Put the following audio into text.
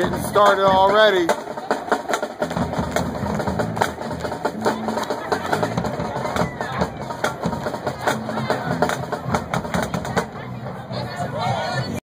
getting started already.